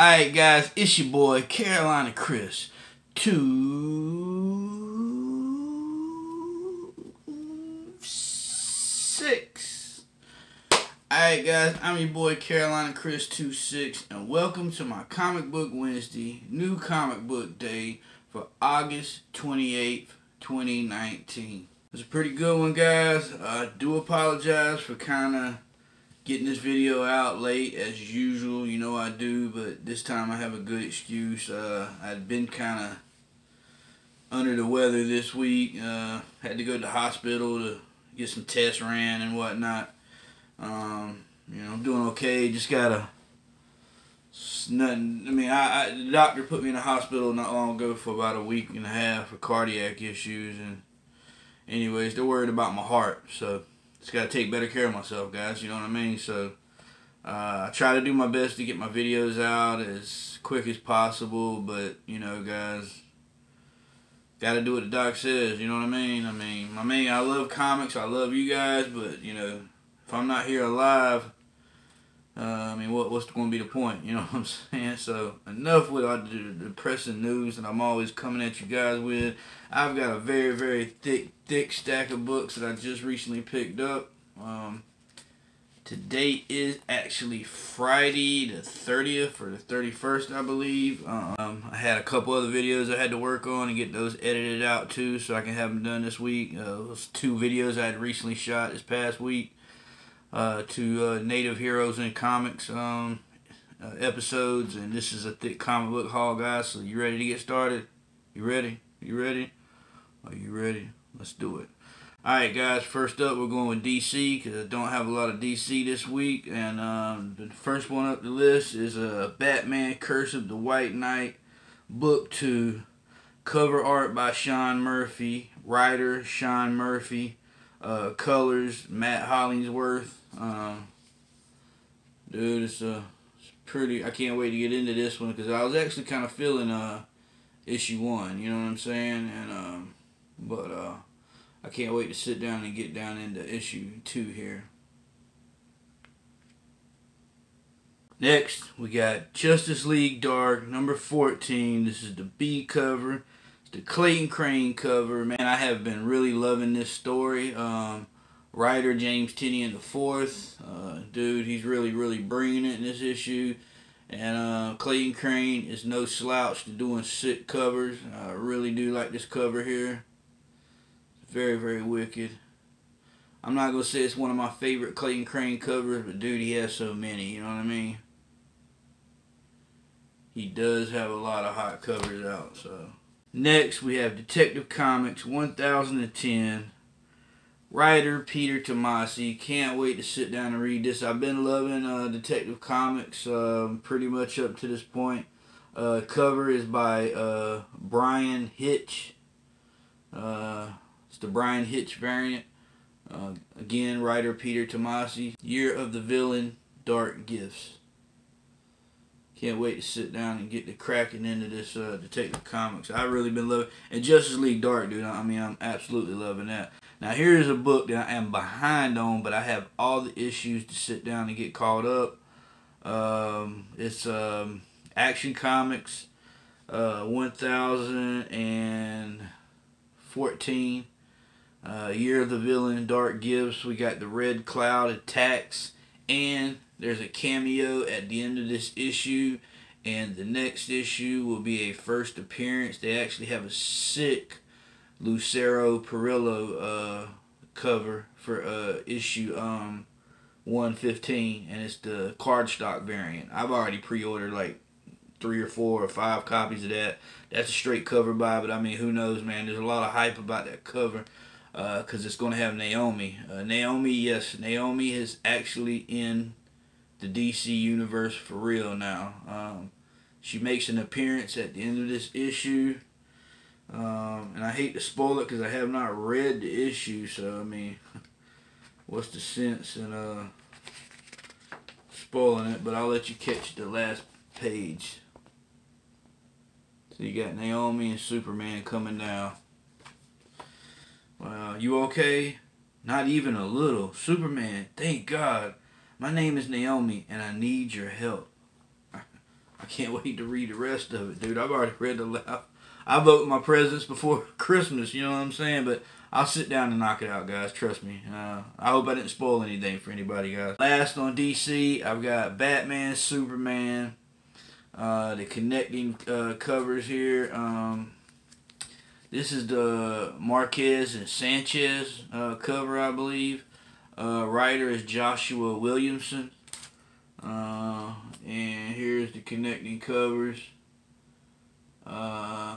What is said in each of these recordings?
Alright, guys, it's your boy, Carolina Chris. Two. Six. Alright, guys, I'm your boy, Carolina Chris 26, and welcome to my Comic Book Wednesday, new comic book day for August 28th, 2019. It's a pretty good one, guys. I do apologize for kind of getting this video out late as usual. You know I do, but this time I have a good excuse. Uh, I'd been kind of under the weather this week. Uh, had to go to the hospital to get some tests ran and whatnot. Um, you know, I'm doing okay. Just gotta nothing. I mean, I, I the doctor put me in the hospital not long ago for about a week and a half for cardiac issues, and anyways, they're worried about my heart, so just gotta take better care of myself, guys. You know what I mean? So uh, I try to do my best to get my videos out as quick as possible, but you know, guys, gotta do what the doc says. You know what I mean? I mean, I mean, I love comics. I love you guys, but you know, if I'm not here alive. Uh, I mean, what what's going to be the point? You know what I'm saying? So enough with all the depressing news that I'm always coming at you guys with. I've got a very very thick thick stack of books that I just recently picked up. Um, today is actually Friday the 30th or the 31st, I believe. Um, I had a couple other videos I had to work on and get those edited out too, so I can have them done this week. Uh, those two videos I had recently shot this past week uh, to uh, Native Heroes in Comics um, uh, episodes, and this is a thick comic book haul, guys. So you ready to get started? You ready? You ready? Are you ready? Let's do it. Alright guys, first up we're going with DC because I don't have a lot of DC this week and um, the first one up the list is a Batman Curse of the White Knight book 2 cover art by Sean Murphy writer Sean Murphy uh, colors Matt Hollingsworth um, dude, it's, uh, it's pretty. I can't wait to get into this one because I was actually kind of feeling uh, issue one. You know what I'm saying? And um, but uh, I can't wait to sit down and get down into issue two here. Next, we got Justice League Dark number 14. This is the B cover. The Clayton Crain cover. Man, I have been really loving this story. Um, writer James Tynion the fourth. Uh, dude, he's really, really bringing it in this issue. And uh, Clayton Crain is no slouch to doing sick covers. I really do like this cover here. very, very wicked. I'm not going to say it's one of my favorite Clayton Crain covers, but dude, he has so many, you know what I mean? He does have a lot of hot covers out, so. Next, we have Detective Comics 1010 writer Peter Tomasi. Can't wait to sit down and read this. I've been loving uh, Detective Comics uh, pretty much up to this point. Uh, cover is by uh, Bryan Hitch. Uh, it's the Bryan Hitch variant. Uh, again, writer Peter Tomasi. Year of the Villain, Dark Gifts. Can't wait to sit down and get the cracking into this uh, Detective Comics. I've really been loving and Justice League Dark, dude. I mean, I'm absolutely loving that. Now, here's a book that I am behind on, but I have all the issues to sit down and get caught up. Um, it's um, Action Comics uh, 1014. Uh, Year of the Villain, Dark Gifts. We got the Red Cloud attacks, and there's a cameo at the end of this issue. And the next issue will be a first appearance. They actually have a sick Lucero Parrillo uh, cover for uh, issue um, 115, and it's the cardstock variant. I've already pre-ordered like three or four or five copies of that. That's a straight cover buy, but I mean, who knows, man? There's a lot of hype about that cover because uh, it's going to have Naomi. Uh, Naomi, yes, Naomi is actually in the DC universe for real now. Um, she makes an appearance at the end of this issue. Um, and I hate to spoil it because I have not read the issue, so I mean, what's the sense in uh, spoiling it? But I'll let you catch the last page. So you got Naomi and Superman coming down. Well, you okay? Not even a little. Superman, thank God. My name is Naomi and I need your help. I can't wait to read the rest of it, dude. I've already read the. I vote my presents before Christmas. You know what I'm saying? But I'll sit down and knock it out, guys. Trust me. Uh, I hope I didn't spoil anything for anybody, guys. Last on DC, I've got Batman, Superman, uh, the connecting uh, covers here. Um, this is the Marquez and Sanchez uh, cover, I believe. Uh, writer is Joshua Williamson. Uh, and here's the connecting covers. Uh,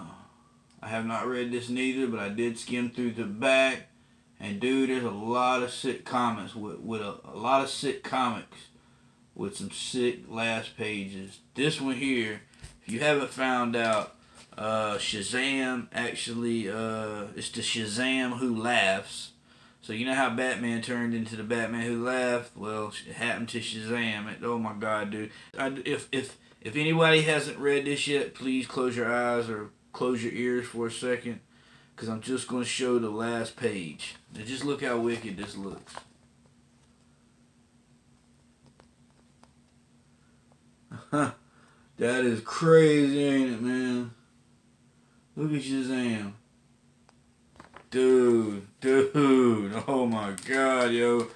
I have not read this neither, but I did skim through the back. And dude, there's a lot of sick comics with, with a, a lot of sick comics with some sick last pages. This one here, if you haven't found out, uh, Shazam actually, uh, it's the Shazam who laughs. So you know how Batman turned into the Batman who laughed? Well, it happened to Shazam. It, oh my God, dude! I, if if if anybody hasn't read this yet, please close your eyes or close your ears for a second, because I'm just going to show the last page. Now just look how wicked this looks. that is crazy, ain't it, man? Look at Shazam. Dude, dude, oh my god, yo.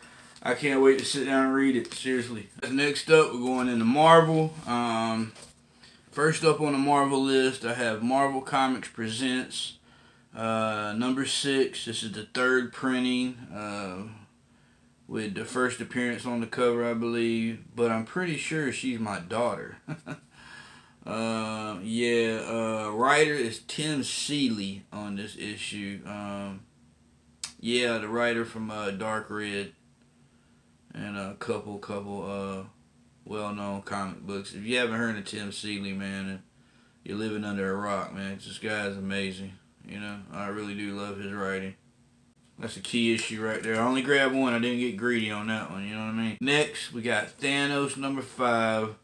I can't wait to sit down and read it, seriously. Next up, we're going into Marvel. Um, first up on the Marvel list, I have Marvel Comics Presents uh, number six. This is the third printing uh, with the first appearance on the cover, I believe. But I'm pretty sure she's my daughter. Uh, yeah, uh, writer is Tim Seeley on this issue. Um, yeah, the writer from uh, Dark Red and a couple, couple uh, well-known comic books. If you haven't heard of Tim Seeley, man, you're living under a rock, man. This guy is amazing. You know, I really do love his writing. That's a key issue right there. I only grabbed one. I didn't get greedy on that one. You know what I mean? Next, we got Thanos number five.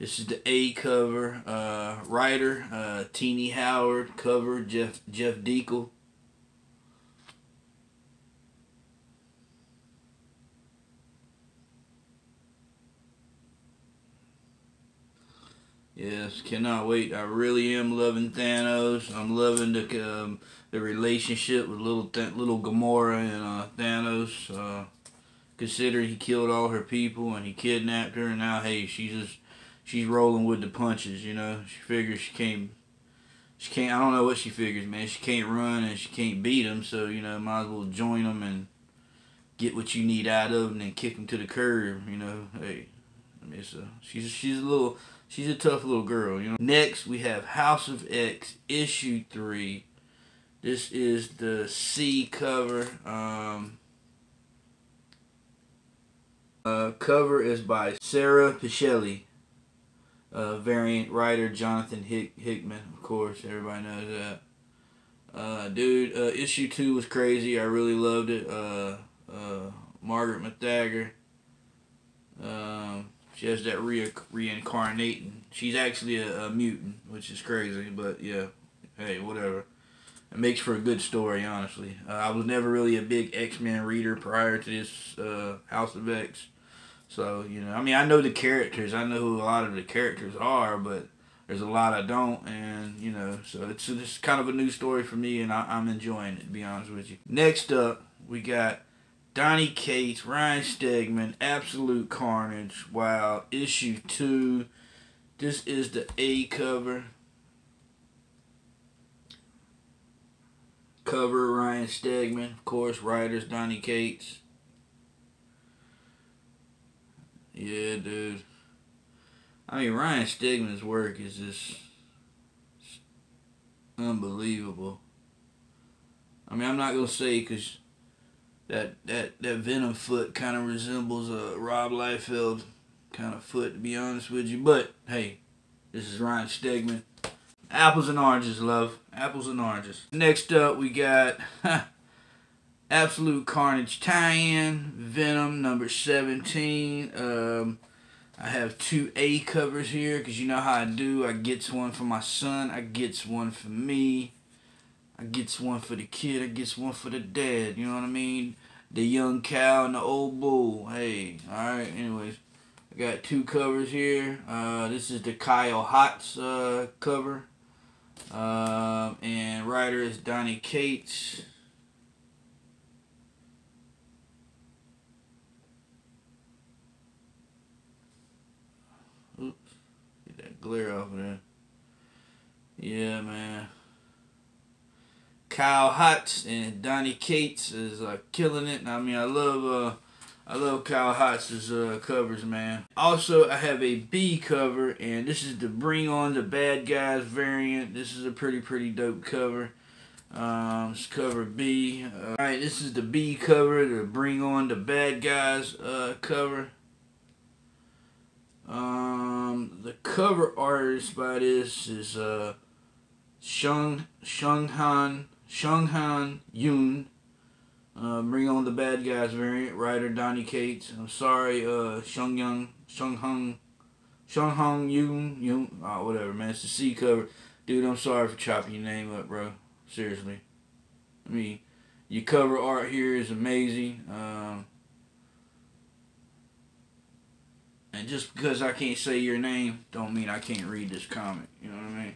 This is the A cover. Uh, writer, uh, Tini Howard. Cover, Jeff Jeff Dekal. Yes, cannot wait. I really am loving Thanos. I'm loving the um, the relationship with little Th little Gamora and uh, Thanos. Uh, considering he killed all her people and he kidnapped her, and now hey, she's just she's rolling with the punches, you know. She figures she can't, she can't, I don't know what she figures, man. She can't run and she can't beat them, so, you know, might as well join them and get what you need out of them and kick them to the curb, you know. Hey, it's a, she's, she's a little, she's a tough little girl, you know. Next, we have House of X, issue 3. This is the C cover. Um, uh, cover is by Sara Pichelli uh, variant writer Jonathan Hick Hickman, of course, everybody knows that. Uh, dude, uh, issue two was crazy. I really loved it. Uh, uh, Margaret MacTaggert. Um, she has that re reincarnating. She's actually a, a, mutant, which is crazy. But yeah, hey, whatever. It makes for a good story, honestly. Uh, I was never really a big X Men reader prior to this uh, House of X. So, you know, I mean, I know the characters. I know who a lot of the characters are, but there's a lot I don't. And, you know, so it's, it's kind of a new story for me, and I, I'm enjoying it, to be honest with you. Next up, we got Donny Cates, Ryan Stegman, Absolute Carnage. Wow, issue two. This is the A cover. Cover Ryan Stegman, of course, writers Donny Cates. Yeah, dude. I mean, Ryan Stegman's work is just unbelievable. I mean, I'm not gonna say because that that that Venom foot kind of resembles a Rob Liefeld kind of foot, to be honest with you. But hey, this is Ryan Stegman. Apples and oranges, love. Apples and oranges. Next up, we got Absolute Carnage tie-in, Venom number 17. Um, I have two A covers here because you know how I do. I gets one for my son. I gets one for me. I gets one for the kid. I gets one for the dad. You know what I mean? The young cow and the old bull. Hey, alright, anyways. I got two covers here. Uh, this is the Kyle Hotz uh, cover. Um, and writer is Donny Cates. Oops. Get that glare off of there. Yeah, man. Kyle Hotz and Donny Cates is uh, killing it. I mean, I love uh, I love Kyle Hotz's uh, covers, man. Also, I have a B cover, and this is the Bring On the Bad Guys variant. This is a pretty, pretty dope cover. Um, it's cover B. Uh, Alright, this is the B cover, the Bring On the Bad Guys uh, cover. Um, the cover artist by this is uh, Shung Shunghan Shunghan Yoon. Uh, bring on the bad guys variant. Writer Donny Cates. I'm sorry, uh, Shung Young Shung Hung Shung Hung Yoon Yoon. Oh, whatever, man. It's the C cover, dude. I'm sorry for chopping your name up, bro. Seriously. I mean, your cover art here is amazing. Um, and just because I can't say your name, don't mean I can't read this comic. You know what I mean?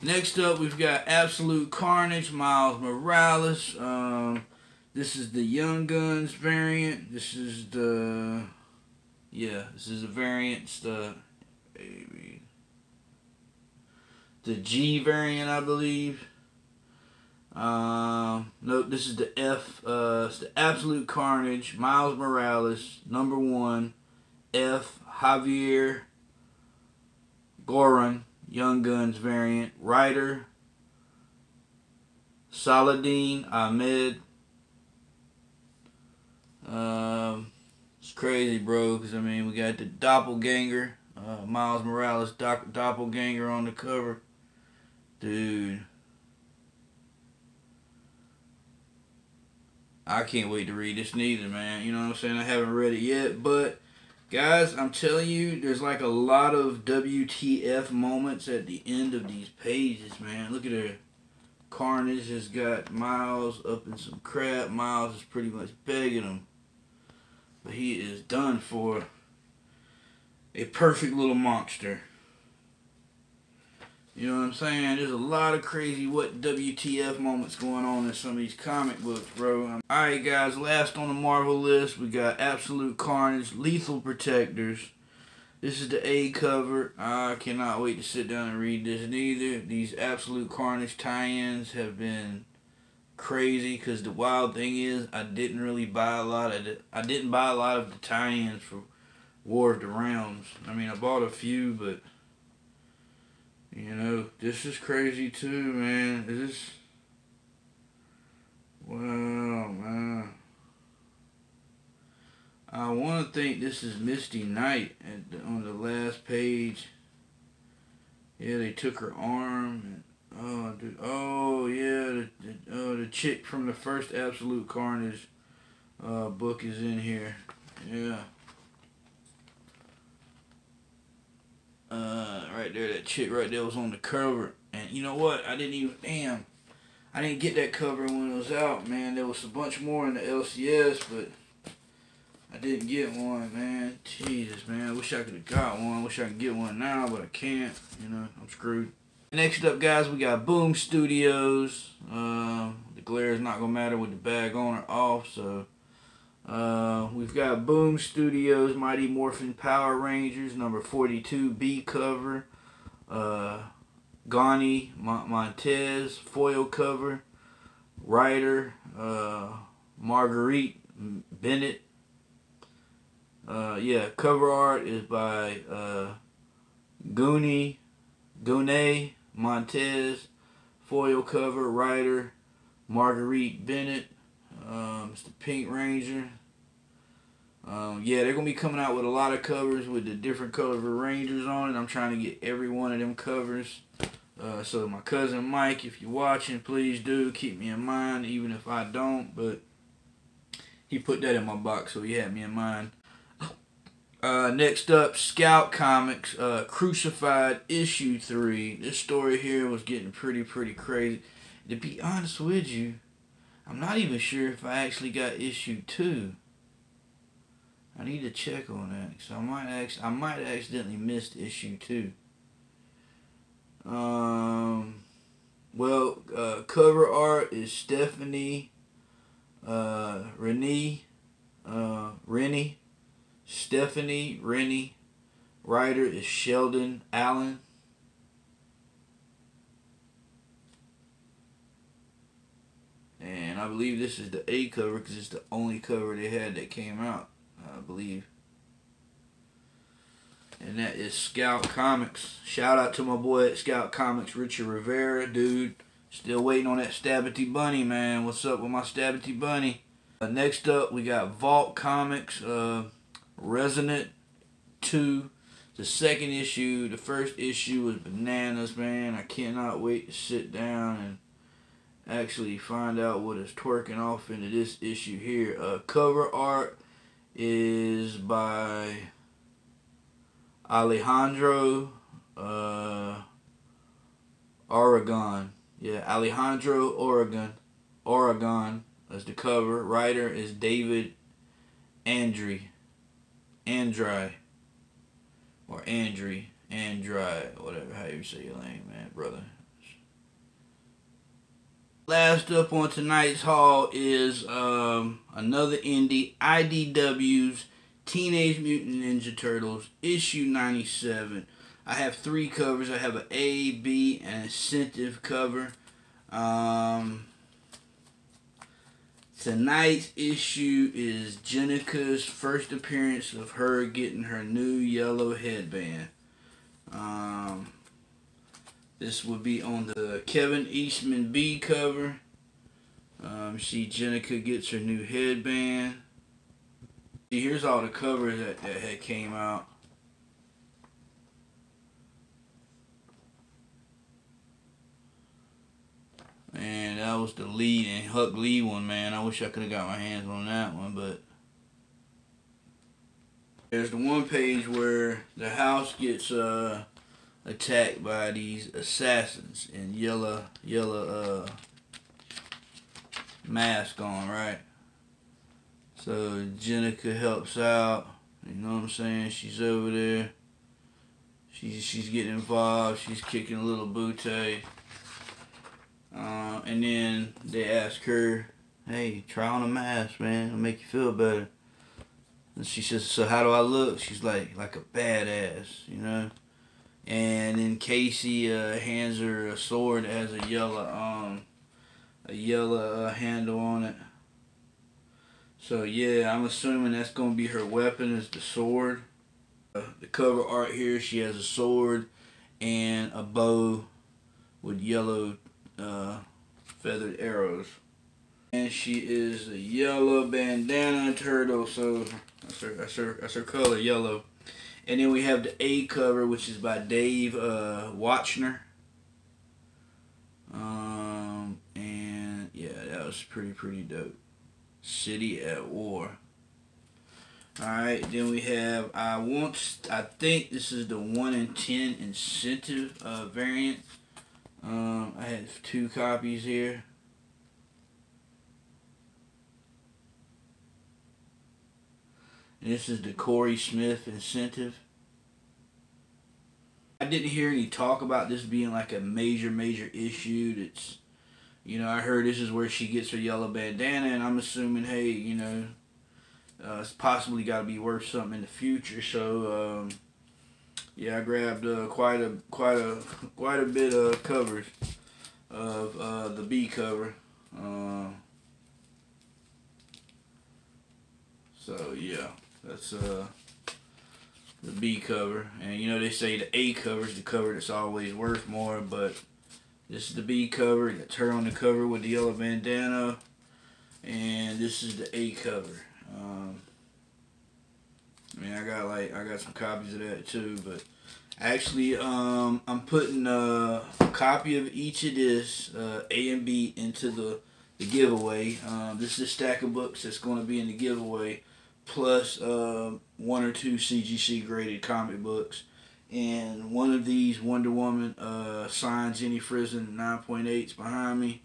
Next up, we've got Absolute Carnage, Miles Morales. Um, this is the Young Guns variant. This is the, yeah, this is the variant. It's the, the G variant, I believe. Um, no, this is the F. Uh, it's the Absolute Carnage, Miles Morales, number one. F. Javier Garrón. Young Guns variant. Writer, Saladin Ahmed. Um, it's crazy, bro, because, I mean, we got the Doppelganger, uh, Miles Morales Doppelganger on the cover. Dude. I can't wait to read this neither, man. You know what I'm saying? I haven't read it yet, but Guys, I'm telling you, there's like a lot of WTF moments at the end of these pages, man. Look at her. Carnage has got Miles up in some crap. Miles is pretty much begging him. But he is done for. A perfect little monster. You know what I'm saying? There's a lot of crazy what WTF moments going on in some of these comic books, bro. Um, alright, guys, last on the Marvel list, we got Absolute Carnage, Lethal Protectors. This is the A cover. I cannot wait to sit down and read this neither. These Absolute Carnage tie-ins have been crazy because the wild thing is I didn't really buy a lot of it. I didn't buy a lot of the tie-ins for War of the Realms. I mean, I bought a few, but you know, this is crazy too, man. Is this? Wow, man. I want to think this is Misty Knight the, on the last page. Yeah, they took her arm. And, oh, dude. Oh, yeah. The, the, oh, the chick from the first Absolute Carnage uh, book is in here. Yeah. Uh, right there, that chick right there was on the cover. And you know what? I didn't even, damn, I didn't get that cover when it was out, man. There was a bunch more in the LCS, but I didn't get one, man. Jesus, man. I wish I could have got one. I wish I could get one now, but I can't. You know, I'm screwed. Next up, guys, we got Boom Studios. Uh, the glare is not going to matter with the bag on or off, so uh, we've got Boom Studios Mighty Morphin Power Rangers number 42 B cover. Uh, Gani Montes foil cover. Writer uh, Marguerite Bennett. Uh, yeah, cover art is by uh, Goonie Gune Montes. Foil cover writer Marguerite Bennett. Um, it's the Pink Ranger. Um, yeah, they're gonna be coming out with a lot of covers with the different color Rangers on it. I'm trying to get every one of them covers. Uh, so my cousin Mike, if you're watching, please do keep me in mind, even if I don't. But he put that in my box, so he had me in mind. Uh, next up, Scout Comics, uh, Crucified issue three. This story here was getting pretty, pretty crazy. To be honest with you, I'm not even sure if I actually got issue two. I need to check on that because I might I might accidentally missed issue two. Um, well, uh, cover art is Stephanie, uh, Renee, uh, Rennie, Stephanie Rennie. Writer is Sheldon Allen. And I believe this is the A cover because it's the only cover they had that came out, I believe. And that is Scout Comics. Shout out to my boy at Scout Comics, Richard Rivera, dude. Still waiting on that Stabbity Bunny, man. What's up with my Stabbity Bunny? Uh, next up, we got Vault Comics, uh, Resonant 2. The second issue, the first issue was bananas, man. I cannot wait to sit down and actually find out what is twerking off into this issue here. Uh, cover art is by Alejandro uh, Aragon. Yeah, Alejandro Aragon. Aragon as the cover. Writer is David Andry. Andry. Or Andry. Andry. Whatever, how you say your name, man, brother. Last up on tonight's haul is um, another indie, IDW's Teenage Mutant Ninja Turtles, issue 97. I have three covers. I have an A, B, and incentive cover. Um, tonight's issue is Jennika's first appearance of her getting her new yellow headband. Um, this would be on the Kevin Eastman B cover. Um, see Jennika gets her new headband. See, here's all the covers that, that had came out. And that was the lead and Huck Lee one, man. I wish I could have got my hands on that one, but there's the one page where the house gets uh attacked by these assassins in yellow yellow uh mask on, right? So Jennika helps out. You know what I'm saying? She's over there. She's she's getting involved. She's kicking a little booty. Uh, and then they ask her, "Hey, try on a mask, man. It'll make you feel better." And she says, "So how do I look?" She's like, "Like a badass, you know." And then Casey uh, hands her a sword that has a yellow um a yellow uh, handle on it. So yeah, I'm assuming that's gonna be her weapon is the sword. Uh, the cover art here, she has a sword and a bow with yellow uh, feathered arrows. And she is a yellow bandana turtle, so that's her, that's her, that's her color, yellow. And then we have the A cover, which is by Dave uh, Wachter. Um, and yeah, that was pretty, pretty dope. City at War. Alright, then we have, I want, I think this is the 1 in 10 incentive uh, variant. Um, I have two copies here. And this is the Corey Smith incentive. I didn't hear any talk about this being like a major, major issue. That's, you know, I heard this is where she gets her yellow bandana, and I'm assuming, hey, you know, uh, it's possibly got to be worth something in the future. So, um, yeah, I grabbed uh, quite a, quite a, quite a bit of covers of uh, the B cover. Uh, so yeah. That's uh the B cover. And you know they say the A cover is the cover that's always worth more, but this is the B cover. You got her on the cover with the yellow bandana. And this is the A cover. Um, I mean I got like I got some copies of that too, but actually um, I'm putting uh, a copy of each of this uh, A and B into the the giveaway. Um, this is a stack of books that's going to be in the giveaway plus uh, one or two CGC graded comic books. And one of these Wonder Woman uh, signs Jenny Frison 9.8s behind me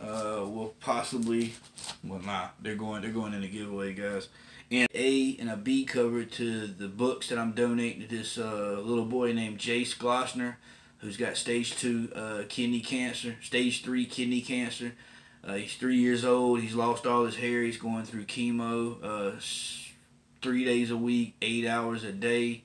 uh, will possibly, well, nah, they're going, they're going in the giveaway, guys. and A and a B cover to the books that I'm donating to this uh, little boy named Jace Glossner, who's got stage two uh, kidney cancer, stage three kidney cancer. Uh, he's three years old. He's lost all his hair. He's going through chemo uh, three days a week, eight hours a day.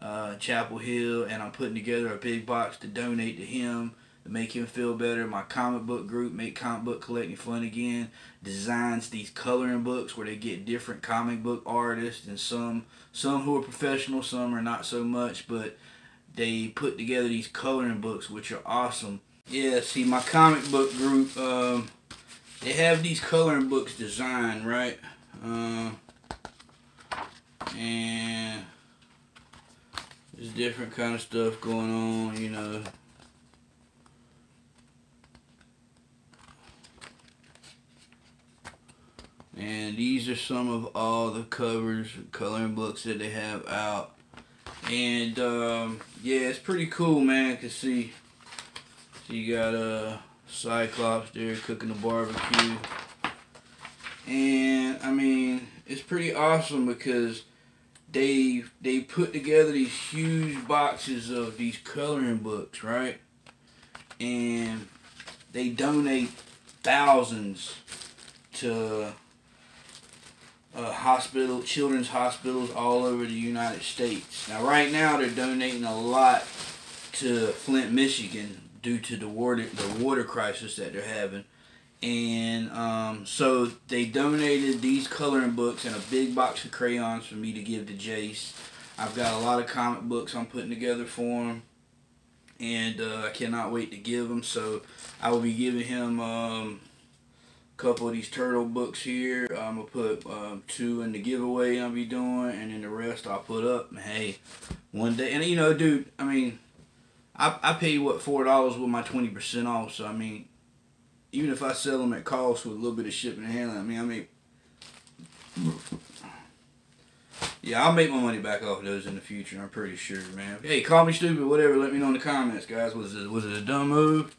Uh, Chapel Hill, and I'm putting together a big box to donate to him to make him feel better. My comic book group, Make Comic Book Collecting Fun Again, designs these coloring books where they get different comic book artists and some some who are professional, some are not so much, but they put together these coloring books which are awesome. Yeah, see my comic book group, um, they have these coloring books designed, right? Uh, and there's different kind of stuff going on, you know. And these are some of all the covers, coloring books that they have out. And um, yeah, it's pretty cool, man. Cause see, so you got a uh, Cyclops there cooking the barbecue. And I mean, it's pretty awesome because they they put together these huge boxes of these coloring books, right? And they donate thousands to uh, hospital, children's hospitals all over the United States. Now, right now, they're donating a lot to Flint, Michigan, due to the water the water crisis that they're having. And um, so they donated these coloring books and a big box of crayons for me to give to Jace. I've got a lot of comic books I'm putting together for him. And uh, I cannot wait to give them. So I will be giving him um, a couple of these turtle books here. I'm to put um, two in the giveaway I'll be doing. And then the rest I'll put up. And hey, one day. And you know, dude, I mean, I, I pay, what, $4 with my 20% off. So, I mean, even if I sell them at cost with a little bit of shipping and handling, I mean, I mean, yeah, I'll make my money back off those in the future. I'm pretty sure, man. Hey, call me stupid, whatever. Let me know in the comments, guys. Was it was it a dumb move?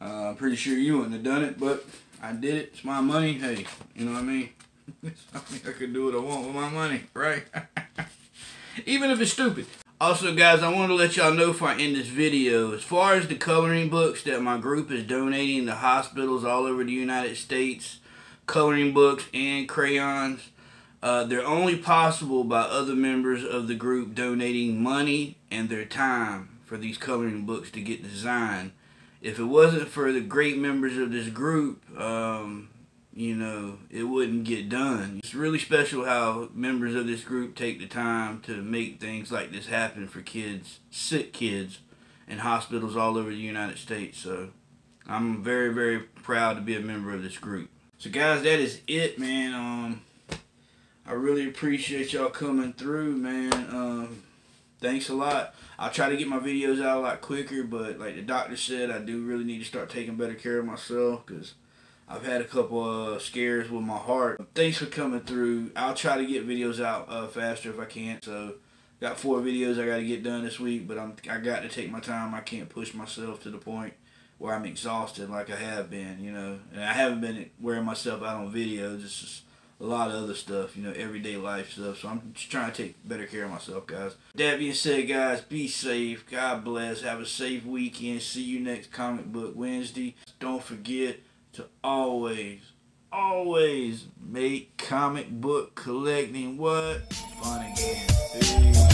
Uh, I'm pretty sure you wouldn't have done it, but I did it. It's my money. Hey, you know what I mean? I think I could do what I want with my money, right? Even if it's stupid. Also, guys, I want to let y'all know before I end this video, as far as the coloring books that my group is donating to hospitals all over the United States, coloring books and crayons, uh, they're only possible by other members of the group donating money and their time for these coloring books to get designed. If it wasn't for the great members of this group, um, you know, it wouldn't get done. It's really special how members of this group take the time to make things like this happen for kids, sick kids, in hospitals all over the United States. So I'm very, very proud to be a member of this group. So guys, that is it, man. Um, I really appreciate y'all coming through, man. Um, thanks a lot. I'll try to get my videos out a lot quicker, but like the doctor said, I do really need to start taking better care of myself because I've had a couple of scares with my heart. Thanks for coming through. I'll try to get videos out uh, faster if I can. So, got four videos I got to get done this week, but I'm I got to take my time. I can't push myself to the point where I'm exhausted like I have been, you know. And I haven't been wearing myself out on videos. It's just a lot of other stuff, you know, everyday life stuff. So I'm just trying to take better care of myself, guys. That being said, guys, be safe. God bless. Have a safe weekend. See you next comic book Wednesday. Don't forget to always, always make comic book collecting what? Fun again. Peace.